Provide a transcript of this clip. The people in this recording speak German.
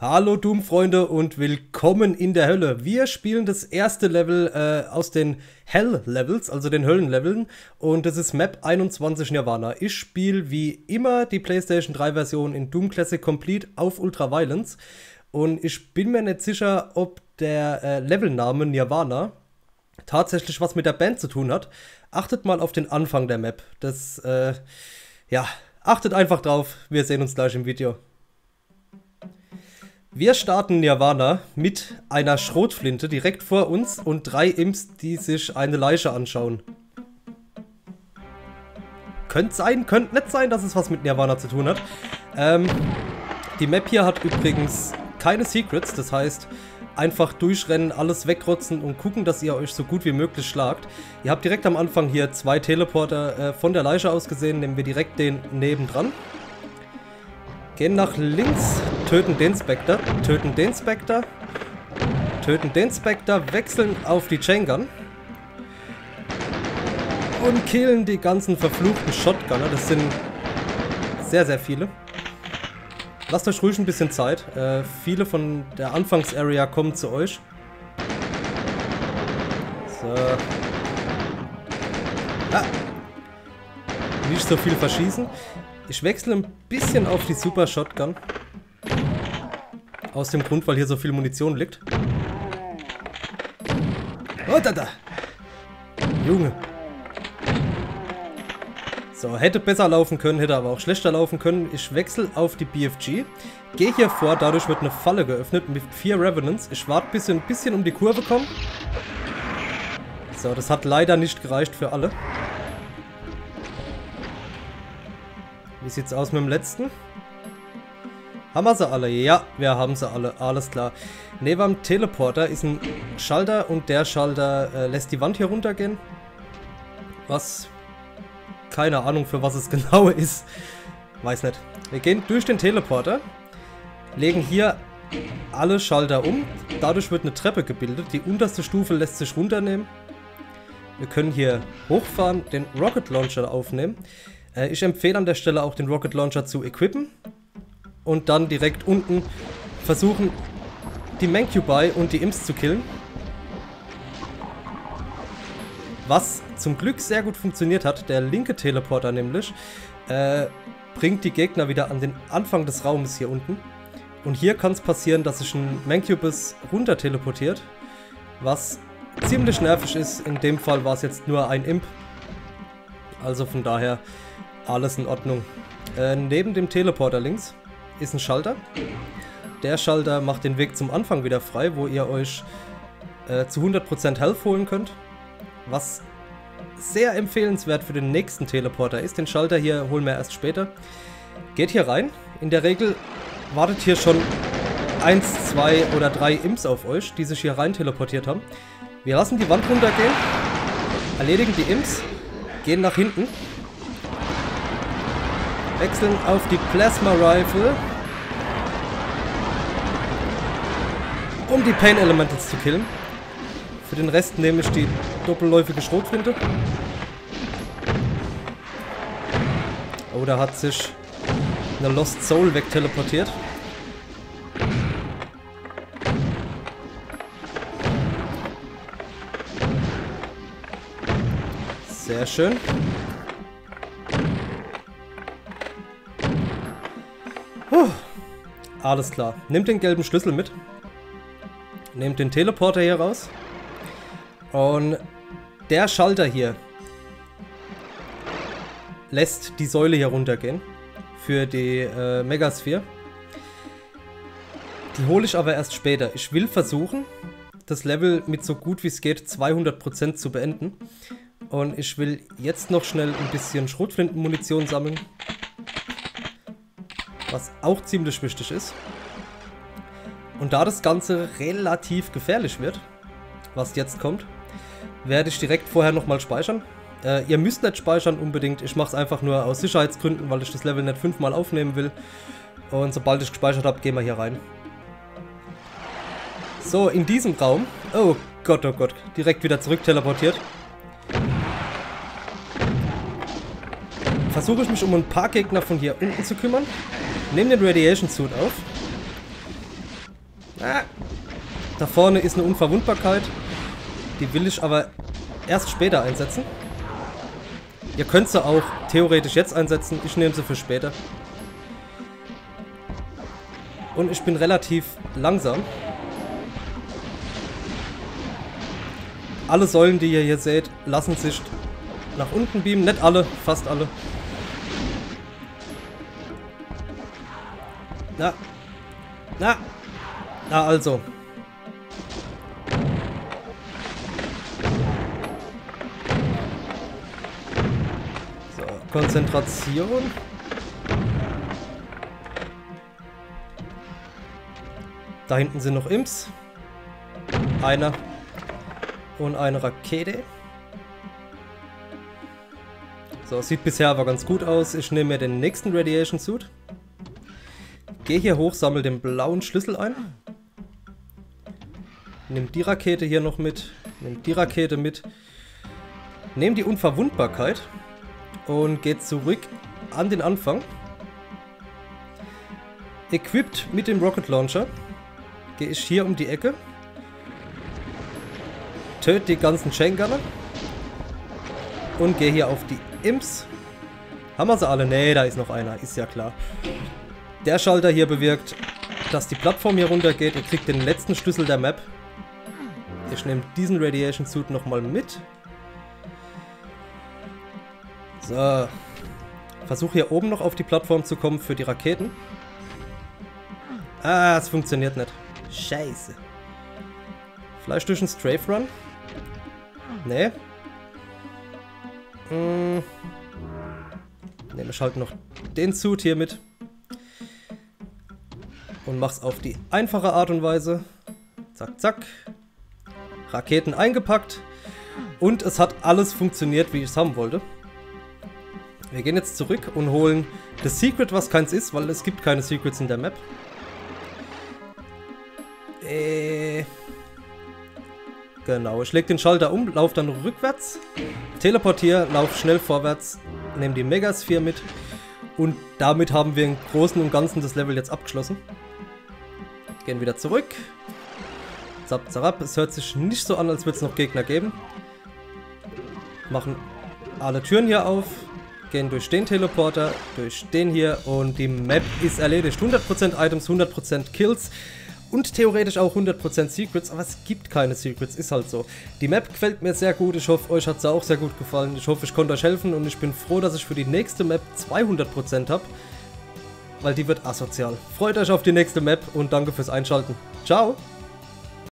Hallo Doom-Freunde und willkommen in der Hölle. Wir spielen das erste Level äh, aus den Hell-Levels, also den Höllenleveln. Und das ist Map 21 Nirvana. Ich spiele wie immer die PlayStation 3-Version in Doom Classic Complete auf Ultra Violence. Und ich bin mir nicht sicher, ob der äh, Levelname Nirvana tatsächlich was mit der Band zu tun hat. Achtet mal auf den Anfang der Map. Das, äh, ja, achtet einfach drauf. Wir sehen uns gleich im Video. Wir starten Nirvana mit einer Schrotflinte direkt vor uns und drei Imps, die sich eine Leiche anschauen. Könnte sein, könnte nicht sein, dass es was mit Nirvana zu tun hat. Ähm, die Map hier hat übrigens keine Secrets, das heißt, einfach durchrennen, alles wegrotzen und gucken, dass ihr euch so gut wie möglich schlagt. Ihr habt direkt am Anfang hier zwei Teleporter äh, von der Leiche aus gesehen, nehmen wir direkt den nebendran. Gehen nach links, töten den Spectre, töten den Spectre, töten den Spectre, wechseln auf die Chain Gun und killen die ganzen verfluchten Shotgunner. Das sind sehr, sehr viele. Lasst euch ruhig ein bisschen Zeit. Äh, viele von der Anfangsarea kommen zu euch. So. Ah. Nicht so viel verschießen. Ich wechsle ein bisschen auf die Super Shotgun. Aus dem Grund, weil hier so viel Munition liegt. Oh, da, da. Junge. So, hätte besser laufen können, hätte aber auch schlechter laufen können. Ich wechsle auf die BFG. Gehe hier vor, dadurch wird eine Falle geöffnet mit vier Revenants. Ich warte, bis sie ein bisschen um die Kurve kommen. So, das hat leider nicht gereicht für alle. Wie sieht's aus mit dem letzten? Haben wir sie alle? Ja, wir haben sie alle. Alles klar. Neben dem Teleporter ist ein Schalter und der Schalter äh, lässt die Wand hier runtergehen. Was? Keine Ahnung, für was es genau ist. Weiß nicht. Wir gehen durch den Teleporter, legen hier alle Schalter um. Dadurch wird eine Treppe gebildet. Die unterste Stufe lässt sich runternehmen. Wir können hier hochfahren, den Rocket Launcher aufnehmen. Äh, ich empfehle an der Stelle auch den Rocket Launcher zu equippen und dann direkt unten versuchen, die Mancubi und die Imps zu killen. Was zum Glück sehr gut funktioniert hat, der linke Teleporter nämlich, äh, bringt die Gegner wieder an den Anfang des Raumes hier unten. Und hier kann es passieren, dass sich ein Mancubus runter teleportiert, was ziemlich nervig ist. In dem Fall war es jetzt nur ein Imp. Also von daher alles in Ordnung. Äh, neben dem Teleporter links ist ein Schalter. Der Schalter macht den Weg zum Anfang wieder frei, wo ihr euch äh, zu 100% Health holen könnt. Was sehr empfehlenswert für den nächsten Teleporter ist. Den Schalter hier holen wir erst später. Geht hier rein. In der Regel wartet hier schon 1, 2 oder 3 Imps auf euch, die sich hier rein teleportiert haben. Wir lassen die Wand runtergehen, erledigen die Imps, gehen nach hinten Wechseln auf die Plasma Rifle. Um die Pain Elementals zu killen. Für den Rest nehme ich die doppelläufige Schrotflinte. Oh, da hat sich eine Lost Soul wegteleportiert. Sehr schön. Puh. Alles klar. Nehmt den gelben Schlüssel mit. Nehmt den Teleporter hier raus. Und der Schalter hier lässt die Säule hier runtergehen. Für die äh, Megasphere. Die hole ich aber erst später. Ich will versuchen, das Level mit so gut wie es geht 200% zu beenden. Und ich will jetzt noch schnell ein bisschen Schrotflintenmunition sammeln was auch ziemlich wichtig ist. Und da das Ganze relativ gefährlich wird, was jetzt kommt, werde ich direkt vorher nochmal speichern. Äh, ihr müsst nicht speichern unbedingt, ich mache es einfach nur aus Sicherheitsgründen, weil ich das Level nicht fünfmal aufnehmen will. Und sobald ich gespeichert habe, gehen wir hier rein. So, in diesem Raum... Oh Gott, oh Gott, direkt wieder zurück teleportiert. Versuche ich mich um ein paar Gegner von hier unten zu kümmern. Nimm den Radiation Suit auf. Ah. Da vorne ist eine Unverwundbarkeit. Die will ich aber erst später einsetzen. Ihr könnt sie auch theoretisch jetzt einsetzen. Ich nehme sie für später. Und ich bin relativ langsam. Alle Säulen, die ihr hier seht, lassen sich nach unten beamen. Nicht alle, fast alle. Na. Na. Na also. Konzentration. Da hinten sind noch Imps. Einer. Und eine Rakete. So, sieht bisher aber ganz gut aus. Ich nehme mir den nächsten Radiation Suit. Gehe hier hoch, sammle den blauen Schlüssel ein. Nimm die Rakete hier noch mit. Nimm die Rakete mit. Nehme die Unverwundbarkeit. Und geht zurück an den Anfang. Equipped mit dem Rocket Launcher. Gehe ich hier um die Ecke. Töte die ganzen Chain Gunner. Und gehe hier auf die Imps. Haben wir sie alle? Nee, da ist noch einer. Ist ja klar. Der Schalter hier bewirkt, dass die Plattform hier runtergeht. Ihr kriegt den letzten Schlüssel der Map. Ich nehme diesen Radiation Suit nochmal mit. So. Versuche hier oben noch auf die Plattform zu kommen für die Raketen. Ah, es funktioniert nicht. Scheiße. Vielleicht durch einen Strafe Run? Nee. Hm. Nehme ich halt noch den Suit hier mit. Und mach's auf die einfache Art und Weise. Zack, zack. Raketen eingepackt. Und es hat alles funktioniert, wie ich es haben wollte. Wir gehen jetzt zurück und holen das Secret, was keins ist, weil es gibt keine Secrets in der Map. Äh... Genau, ich leg den Schalter um, lauf dann rückwärts, teleportiere, lauf schnell vorwärts, nehme die Megasphere mit und damit haben wir im Großen und Ganzen das Level jetzt abgeschlossen. Gehen wieder zurück. Zap, zap, es hört sich nicht so an, als würde es noch Gegner geben. Machen alle Türen hier auf, gehen durch den Teleporter, durch den hier und die Map ist erledigt. 100% Items, 100% Kills und theoretisch auch 100% Secrets, aber es gibt keine Secrets, ist halt so. Die Map gefällt mir sehr gut, ich hoffe, euch hat sie auch sehr gut gefallen. Ich hoffe, ich konnte euch helfen und ich bin froh, dass ich für die nächste Map 200% habe, weil die wird asozial. Freut euch auf die nächste Map und danke fürs Einschalten. Ciao!